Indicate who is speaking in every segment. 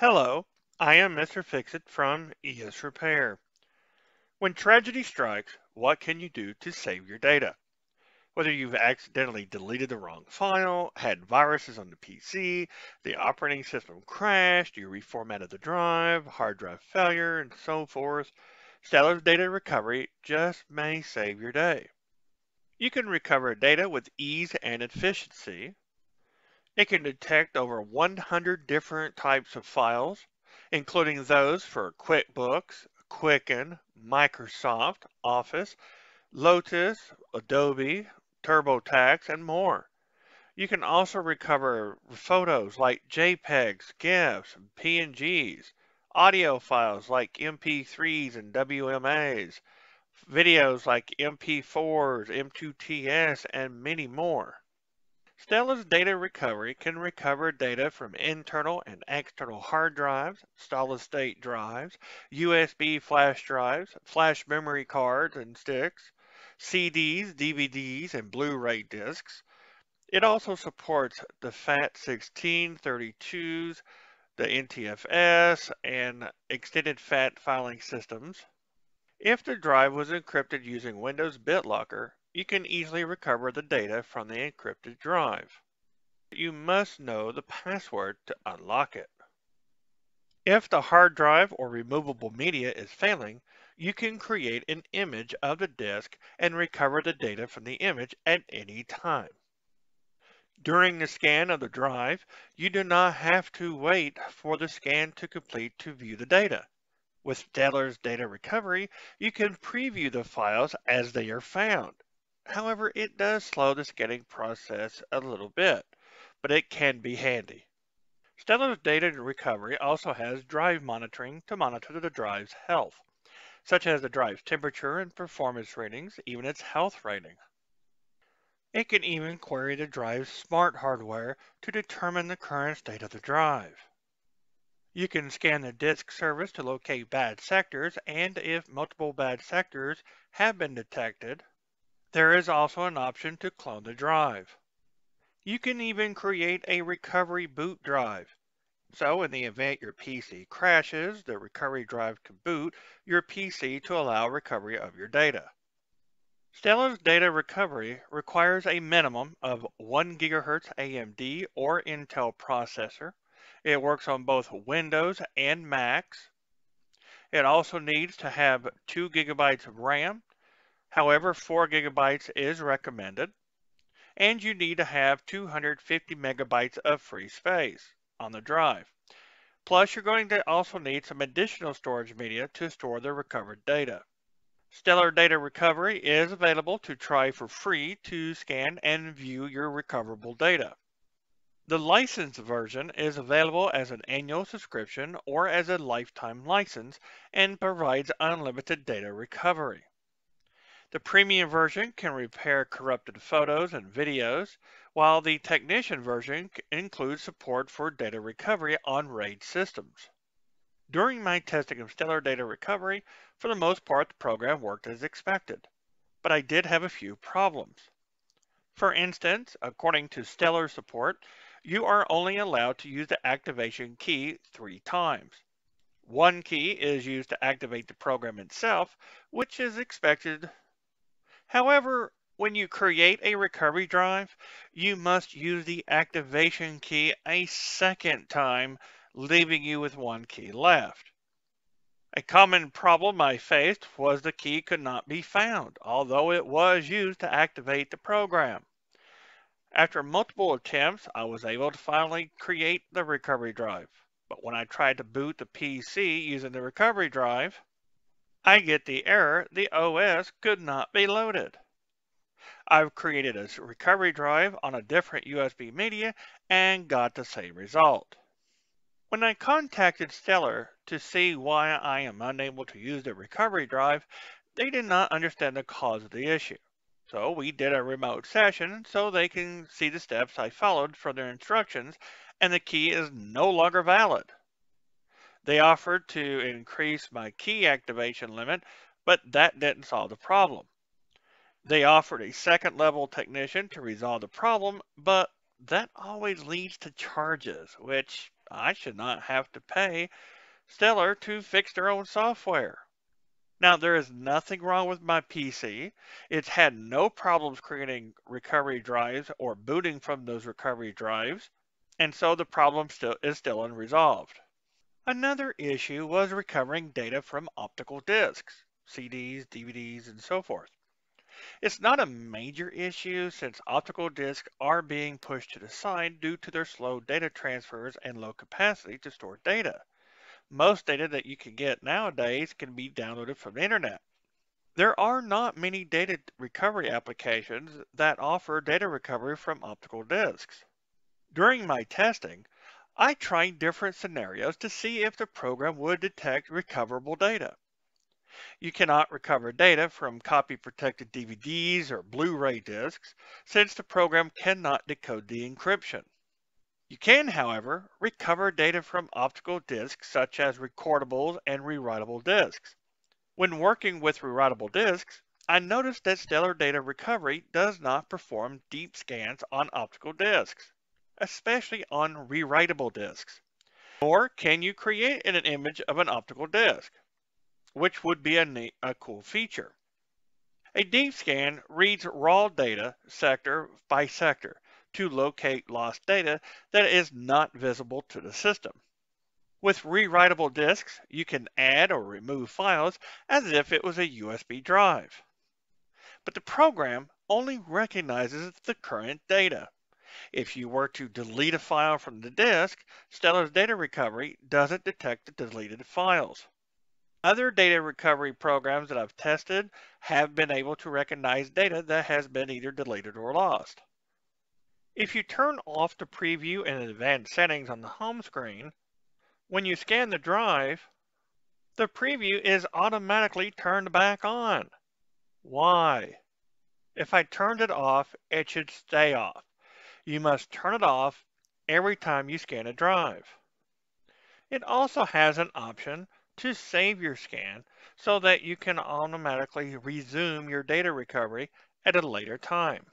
Speaker 1: Hello, I am Mr. Fixit from ES Repair. When tragedy strikes, what can you do to save your data? Whether you've accidentally deleted the wrong file, had viruses on the PC, the operating system crashed, you reformatted the drive, hard drive failure, and so forth, Stellar's Data Recovery just may save your day. You can recover data with ease and efficiency, it can detect over 100 different types of files, including those for QuickBooks, Quicken, Microsoft, Office, Lotus, Adobe, TurboTax, and more. You can also recover photos like JPEGs, GIFs, PNGs, audio files like MP3s and WMAs, videos like MP4s, M2TS, and many more. Stellar's Data Recovery can recover data from internal and external hard drives, solid-state drives, USB flash drives, flash memory cards and sticks, CDs, DVDs, and Blu-ray discs. It also supports the FAT16, 32s, the NTFS, and extended FAT filing systems. If the drive was encrypted using Windows BitLocker, you can easily recover the data from the encrypted drive. You must know the password to unlock it. If the hard drive or removable media is failing, you can create an image of the disk and recover the data from the image at any time. During the scan of the drive, you do not have to wait for the scan to complete to view the data. With Stellar's Data Recovery, you can preview the files as they are found. However, it does slow the scanning process a little bit, but it can be handy. Stellar's data recovery also has drive monitoring to monitor the drive's health, such as the drive's temperature and performance ratings, even its health rating. It can even query the drive's smart hardware to determine the current state of the drive. You can scan the disk service to locate bad sectors, and if multiple bad sectors have been detected, there is also an option to clone the drive. You can even create a recovery boot drive. So in the event your PC crashes, the recovery drive can boot your PC to allow recovery of your data. Stellar's data recovery requires a minimum of 1 GHz AMD or Intel processor. It works on both Windows and Macs. It also needs to have 2 gigabytes of RAM However, 4 gigabytes is recommended, and you need to have 250 megabytes of free space on the drive. Plus, you're going to also need some additional storage media to store the recovered data. Stellar Data Recovery is available to try for free to scan and view your recoverable data. The licensed version is available as an annual subscription or as a lifetime license and provides unlimited data recovery. The premium version can repair corrupted photos and videos, while the technician version includes support for data recovery on RAID systems. During my testing of Stellar Data Recovery, for the most part the program worked as expected, but I did have a few problems. For instance, according to Stellar support, you are only allowed to use the activation key three times. One key is used to activate the program itself, which is expected However, when you create a recovery drive, you must use the activation key a second time, leaving you with one key left. A common problem I faced was the key could not be found, although it was used to activate the program. After multiple attempts, I was able to finally create the recovery drive. But when I tried to boot the PC using the recovery drive, I get the error the OS could not be loaded. I've created a recovery drive on a different USB media and got the same result. When I contacted Stellar to see why I am unable to use the recovery drive, they did not understand the cause of the issue. So we did a remote session so they can see the steps I followed from their instructions and the key is no longer valid. They offered to increase my key activation limit, but that didn't solve the problem. They offered a second level technician to resolve the problem, but that always leads to charges, which I should not have to pay Stellar to fix their own software. Now, there is nothing wrong with my PC. It's had no problems creating recovery drives or booting from those recovery drives, and so the problem still is still unresolved. Another issue was recovering data from optical discs, CDs, DVDs, and so forth. It's not a major issue since optical discs are being pushed to the side due to their slow data transfers and low capacity to store data. Most data that you can get nowadays can be downloaded from the internet. There are not many data recovery applications that offer data recovery from optical disks. During my testing, I tried different scenarios to see if the program would detect recoverable data. You cannot recover data from copy protected DVDs or Blu-ray discs since the program cannot decode the encryption. You can, however, recover data from optical discs such as recordables and rewritable discs. When working with rewritable discs, I noticed that Stellar Data Recovery does not perform deep scans on optical discs, especially on rewritable discs. Nor can you create an image of an optical disc which would be a, neat, a cool feature. A deep scan reads raw data sector by sector to locate lost data that is not visible to the system. With rewritable disks, you can add or remove files as if it was a USB drive. But the program only recognizes the current data. If you were to delete a file from the disk, Stellar's data recovery doesn't detect the deleted files. Other data recovery programs that I've tested have been able to recognize data that has been either deleted or lost. If you turn off the preview and advanced settings on the home screen, when you scan the drive, the preview is automatically turned back on. Why? If I turned it off, it should stay off. You must turn it off every time you scan a drive. It also has an option to save your scan so that you can automatically resume your data recovery at a later time.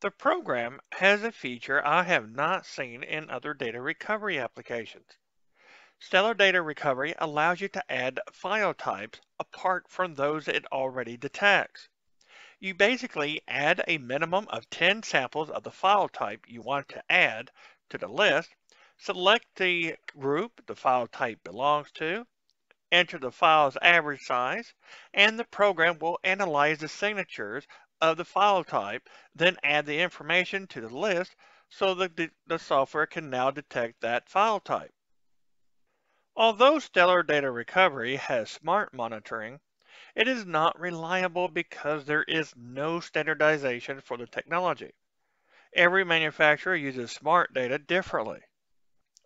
Speaker 1: The program has a feature I have not seen in other data recovery applications. Stellar Data Recovery allows you to add file types apart from those it already detects. You basically add a minimum of 10 samples of the file type you want to add to the list Select the group the file type belongs to, enter the file's average size, and the program will analyze the signatures of the file type, then add the information to the list so that the, the software can now detect that file type. Although Stellar Data Recovery has smart monitoring, it is not reliable because there is no standardization for the technology. Every manufacturer uses smart data differently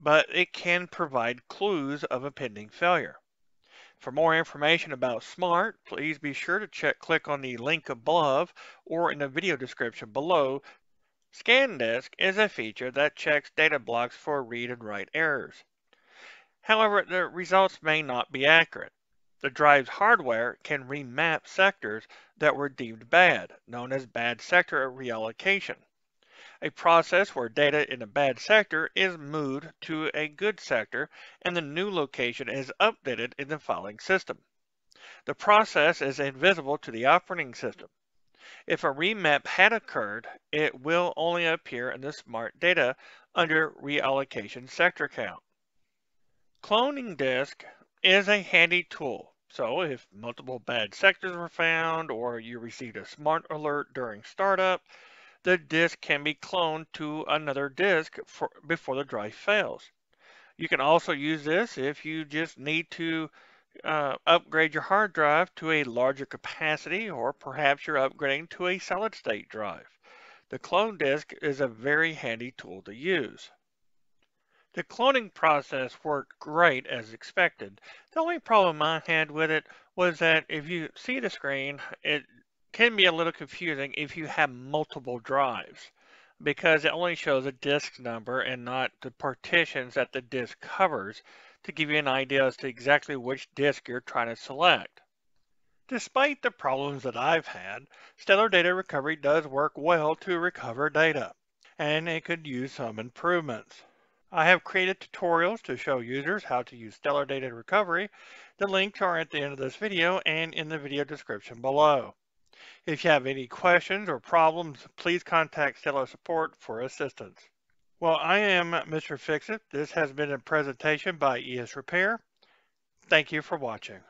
Speaker 1: but it can provide clues of a pending failure. For more information about SMART, please be sure to check click on the link above or in the video description below. ScanDisk is a feature that checks data blocks for read and write errors. However, the results may not be accurate. The drive's hardware can remap sectors that were deemed bad, known as bad sector reallocation a process where data in a bad sector is moved to a good sector and the new location is updated in the filing system. The process is invisible to the operating system. If a remap had occurred, it will only appear in the smart data under reallocation sector count. Cloning disk is a handy tool. So if multiple bad sectors were found or you received a smart alert during startup, the disk can be cloned to another disk for, before the drive fails. You can also use this if you just need to uh, upgrade your hard drive to a larger capacity or perhaps you're upgrading to a solid state drive. The clone disk is a very handy tool to use. The cloning process worked great as expected. The only problem I had with it was that if you see the screen, it can be a little confusing if you have multiple drives because it only shows a disk number and not the partitions that the disk covers to give you an idea as to exactly which disk you're trying to select. Despite the problems that I've had, Stellar Data Recovery does work well to recover data, and it could use some improvements. I have created tutorials to show users how to use Stellar Data Recovery. The links are at the end of this video and in the video description below. If you have any questions or problems, please contact Stellar Support for assistance. Well, I am Mr. Fixit. This has been a presentation by ES Repair. Thank you for watching.